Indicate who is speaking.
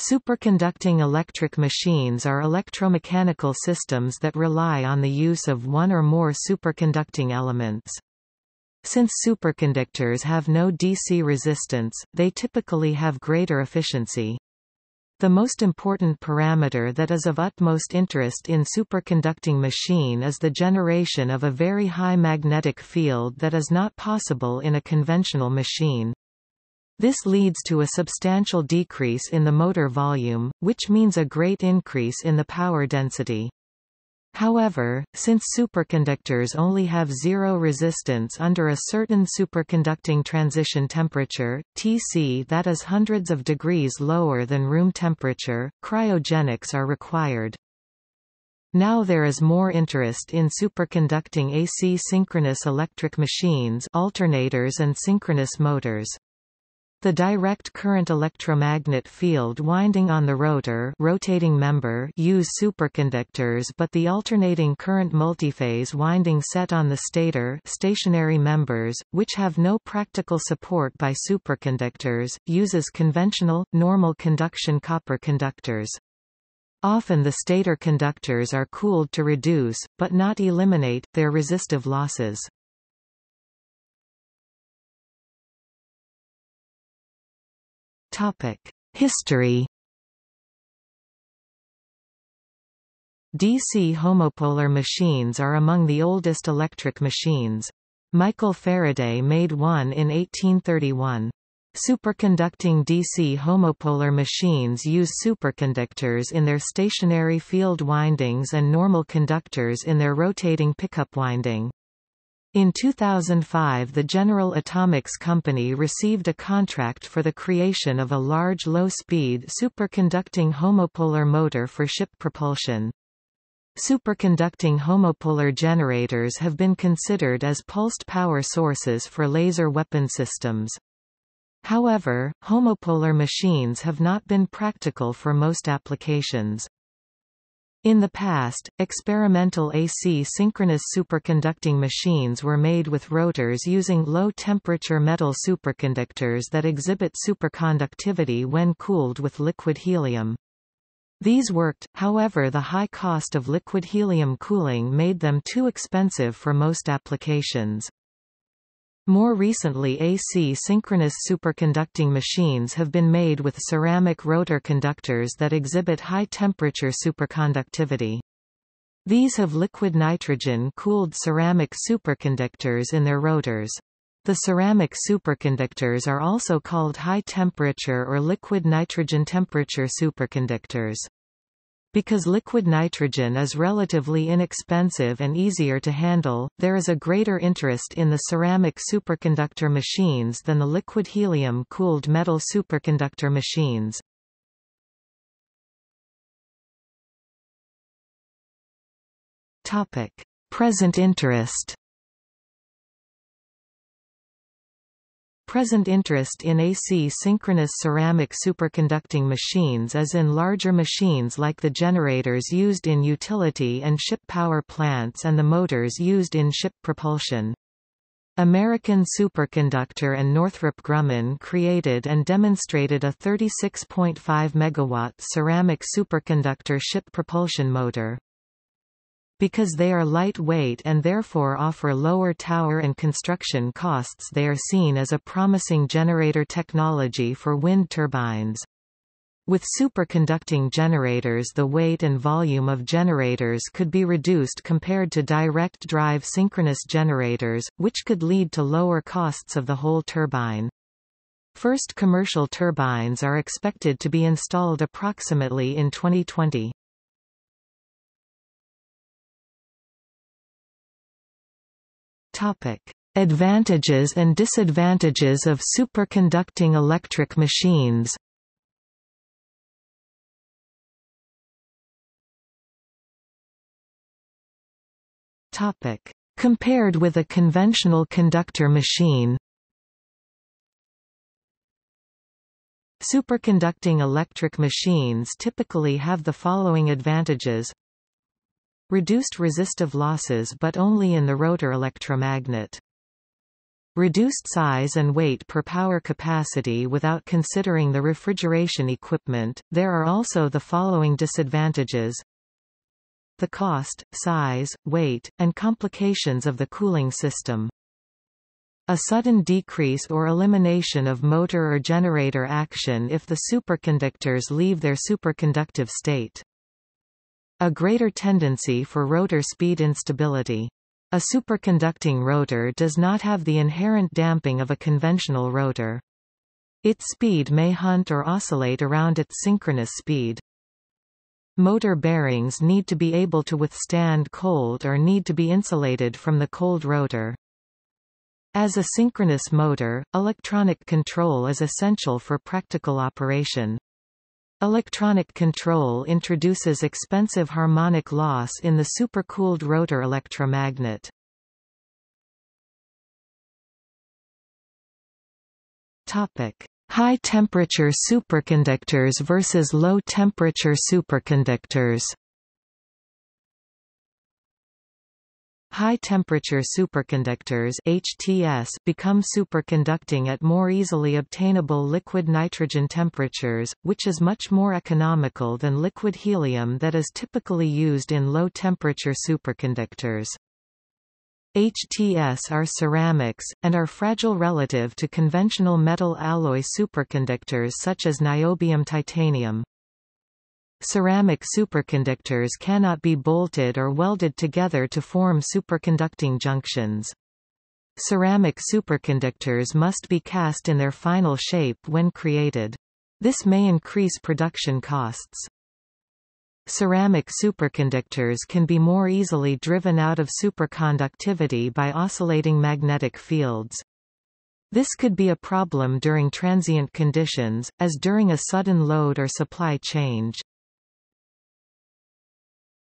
Speaker 1: Superconducting electric machines are electromechanical systems that rely on the use of one or more superconducting elements. Since superconductors have no DC resistance, they typically have greater efficiency. The most important parameter that is of utmost interest in superconducting machine is the generation of a very high magnetic field that is not possible in a conventional machine. This leads to a substantial decrease in the motor volume, which means a great increase in the power density. However, since superconductors only have zero resistance under a certain superconducting transition temperature, Tc that is hundreds of degrees lower than room temperature, cryogenics are required. Now there is more interest in superconducting AC synchronous electric machines alternators and synchronous motors. The direct current electromagnet field winding on the rotor rotating member use superconductors but the alternating current multiphase winding set on the stator stationary members, which have no practical support by superconductors, uses conventional, normal conduction copper conductors. Often the stator conductors are cooled to reduce, but not eliminate, their resistive losses. History DC homopolar machines are among the oldest electric machines. Michael Faraday made one in 1831. Superconducting DC homopolar machines use superconductors in their stationary field windings and normal conductors in their rotating pickup winding. In 2005 the General Atomics Company received a contract for the creation of a large low-speed superconducting homopolar motor for ship propulsion. Superconducting homopolar generators have been considered as pulsed power sources for laser weapon systems. However, homopolar machines have not been practical for most applications. In the past, experimental AC synchronous superconducting machines were made with rotors using low-temperature metal superconductors that exhibit superconductivity when cooled with liquid helium. These worked, however the high cost of liquid helium cooling made them too expensive for most applications. More recently AC synchronous superconducting machines have been made with ceramic rotor conductors that exhibit high-temperature superconductivity. These have liquid nitrogen-cooled ceramic superconductors in their rotors. The ceramic superconductors are also called high-temperature or liquid nitrogen temperature superconductors. Because liquid nitrogen is relatively inexpensive and easier to handle, there is a greater interest in the ceramic superconductor machines than the liquid helium-cooled metal superconductor machines. Present interest present interest in AC synchronous ceramic superconducting machines is in larger machines like the generators used in utility and ship power plants and the motors used in ship propulsion. American Superconductor and Northrop Grumman created and demonstrated a 36.5 MW ceramic superconductor ship propulsion motor. Because they are lightweight and therefore offer lower tower and construction costs they are seen as a promising generator technology for wind turbines. With superconducting generators the weight and volume of generators could be reduced compared to direct drive synchronous generators, which could lead to lower costs of the whole turbine. First commercial turbines are expected to be installed approximately in 2020. Topic: Advantages and disadvantages of superconducting electric machines. Topic: Compared with a conventional conductor machine. Superconducting electric machines typically have the following advantages Reduced resistive losses but only in the rotor electromagnet. Reduced size and weight per power capacity without considering the refrigeration equipment. There are also the following disadvantages. The cost, size, weight, and complications of the cooling system. A sudden decrease or elimination of motor or generator action if the superconductors leave their superconductive state. A greater tendency for rotor speed instability. A superconducting rotor does not have the inherent damping of a conventional rotor. Its speed may hunt or oscillate around its synchronous speed. Motor bearings need to be able to withstand cold or need to be insulated from the cold rotor. As a synchronous motor, electronic control is essential for practical operation. Electronic control introduces expensive harmonic loss in the supercooled rotor electromagnet. Topic: High-temperature superconductors versus low-temperature superconductors. High-temperature superconductors HTS become superconducting at more easily obtainable liquid nitrogen temperatures, which is much more economical than liquid helium that is typically used in low-temperature superconductors. HTS are ceramics, and are fragile relative to conventional metal alloy superconductors such as niobium titanium. Ceramic superconductors cannot be bolted or welded together to form superconducting junctions. Ceramic superconductors must be cast in their final shape when created. This may increase production costs. Ceramic superconductors can be more easily driven out of superconductivity by oscillating magnetic fields. This could be a problem during transient conditions, as during a sudden load or supply change.